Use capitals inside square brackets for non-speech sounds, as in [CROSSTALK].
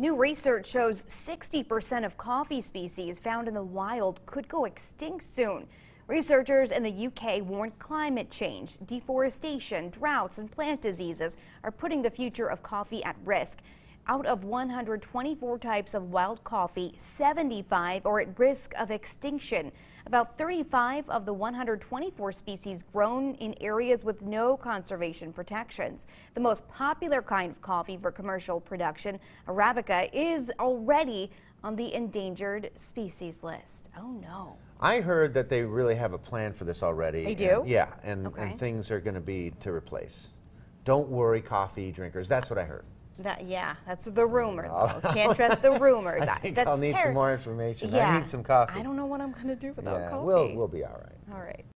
New research shows 60% of coffee species found in the wild could go extinct soon. Researchers in the UK warn climate change, deforestation, droughts, and plant diseases are putting the future of coffee at risk. Out of 124 types of wild coffee, 75 are at risk of extinction. About 35 of the 124 species grown in areas with no conservation protections. The most popular kind of coffee for commercial production, Arabica, is already on the endangered species list. Oh no. I heard that they really have a plan for this already. They do? And, yeah, and, Okay. and things are going to be to replace. Don't worry, coffee drinkers. That's what I heard. That yeah, that's the rumor though. [LAUGHS] Can't trust the rumors. I think that's I'll need some more information. Yeah. I need some coffee. I don't know what I'm gonna do without yeah, coffee. we'll, we'll be all right. All right.